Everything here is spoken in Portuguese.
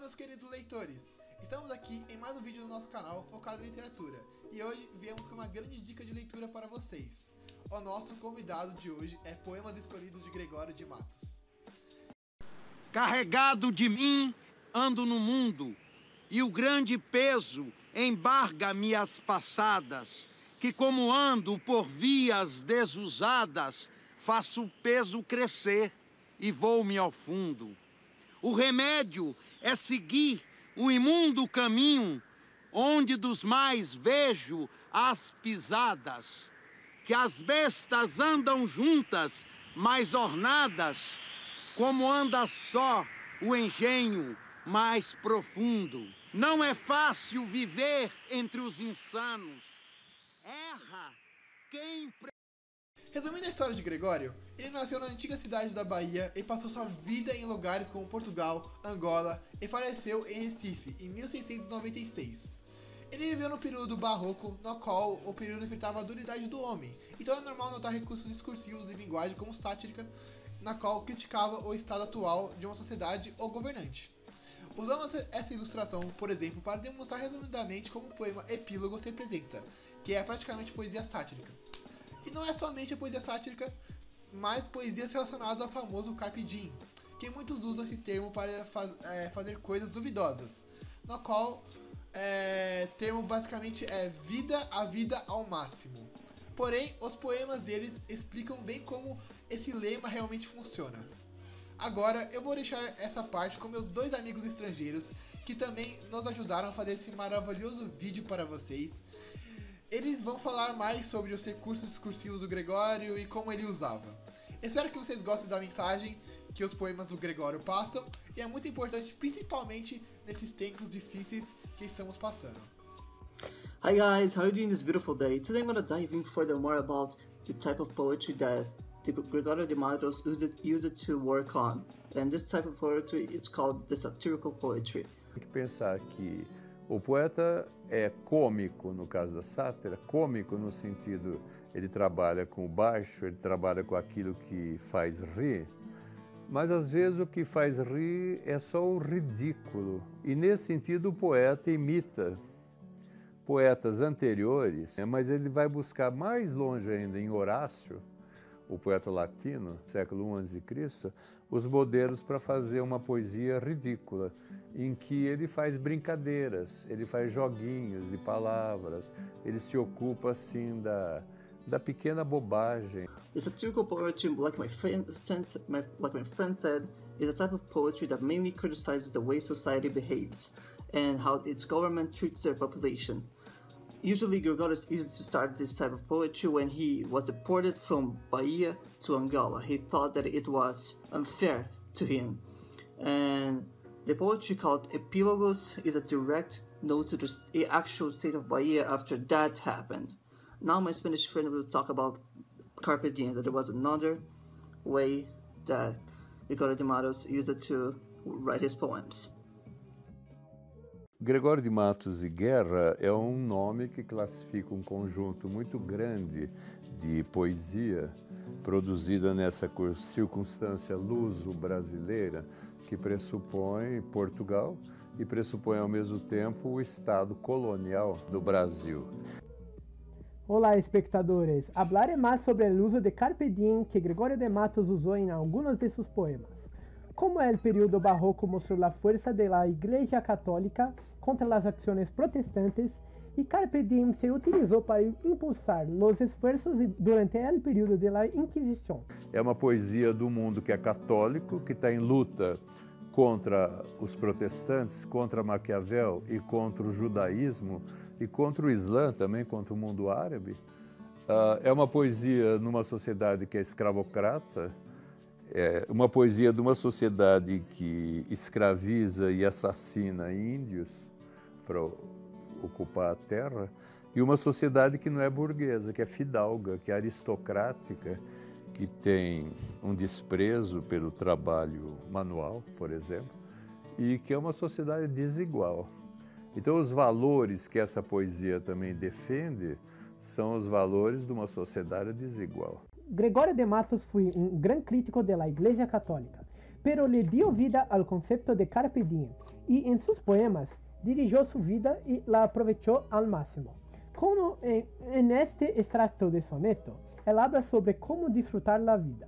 meus queridos leitores! Estamos aqui em mais um vídeo do nosso canal focado em literatura e hoje viemos com uma grande dica de leitura para vocês. O nosso convidado de hoje é Poemas Escolhidos de Gregório de Matos. Carregado de mim, ando no mundo, e o grande peso embarga-me as passadas, que como ando por vias desusadas, faço o peso crescer e vou-me ao fundo. O remédio é seguir o imundo caminho, onde dos mais vejo as pisadas, que as bestas andam juntas, mais ornadas, como anda só o engenho mais profundo. Não é fácil viver entre os insanos. Erra quem Resumindo a história de Gregório, ele nasceu na antiga cidade da Bahia e passou sua vida em lugares como Portugal, Angola e faleceu em Recife em 1696. Ele viveu no período barroco, no qual o período enfrentava a duridade do homem, então é normal notar recursos discursivos e linguagem como sátrica, na qual criticava o estado atual de uma sociedade ou governante. Usamos essa ilustração, por exemplo, para demonstrar resumidamente como o poema Epílogo se representa, que é praticamente poesia sátrica. E não é somente a poesia sátrica, mas poesias relacionadas ao famoso carpe diem, que muitos usam esse termo para faz, é, fazer coisas duvidosas, no qual é, termo basicamente é vida a vida ao máximo. Porém, os poemas deles explicam bem como esse lema realmente funciona. Agora eu vou deixar essa parte com meus dois amigos estrangeiros que também nos ajudaram a fazer esse maravilhoso vídeo para vocês. Eles vão falar mais sobre os recursos discursivos do Gregório e como ele usava. Espero que vocês gostem da mensagem que os poemas do Gregório passam e é muito importante, principalmente nesses tempos difíceis que estamos passando. Hi guys, how are you doing this beautiful day? Today I'm gonna dive in further more about the type of poetry that the Gregorio de Matos used, used to work on. And this type of poetry is called the satirical poetry. Tem que pensar que o poeta é cômico, no caso da sátira, cômico no sentido, ele trabalha com o baixo, ele trabalha com aquilo que faz rir, mas às vezes o que faz rir é só o ridículo. E nesse sentido o poeta imita poetas anteriores, mas ele vai buscar mais longe ainda em Horácio, o poeta latino, século I a.C., os modelos para fazer uma poesia ridícula, em que ele faz brincadeiras, ele faz joguinhos de palavras, ele se ocupa assim da, da pequena bobagem. The satirical poetry, like my friend, like my friend said, is a type of poetry that mainly criticizes the way society behaves and how its government treats their population. Usually Gregorius used to start this type of poetry when he was deported from Bahia to Angola. He thought that it was unfair to him. And the poetry called Epilogos is a direct note to the actual state of Bahia after that happened. Now my Spanish friend will talk about Carpe Diem, that it was another way that Gregorio de Matos used to write his poems. Gregório de Matos e Guerra é um nome que classifica um conjunto muito grande de poesia produzida nessa circunstância luso-brasileira que pressupõe Portugal e pressupõe ao mesmo tempo o Estado colonial do Brasil. Olá, espectadores! Hablaré mais sobre o uso de carpe diem que Gregório de Matos usou em alguns de seus poemas. Como o período barroco mostrou a força da Igreja Católica contra as ações protestantes e Carpe Diem se utilizou para impulsar os esforços durante o período da Inquisição. É uma poesia do mundo que é católico, que está em luta contra os protestantes, contra Maquiavel e contra o judaísmo e contra o Islã também, contra o mundo árabe. Uh, é uma poesia numa sociedade que é escravocrata, é uma poesia de uma sociedade que escraviza e assassina índios para ocupar a terra, e uma sociedade que não é burguesa, que é fidalga, que é aristocrática, que tem um desprezo pelo trabalho manual, por exemplo, e que é uma sociedade desigual. Então, os valores que essa poesia também defende são os valores de uma sociedade desigual. Gregório de Matos foi um grande crítico da Igreja Católica. pero le dio vida al concepto de carpe diem y en sus poemas dirigió su vida y la aprovechó al máximo. Como en este extracto de soneto, él habla sobre cómo disfrutar la vida.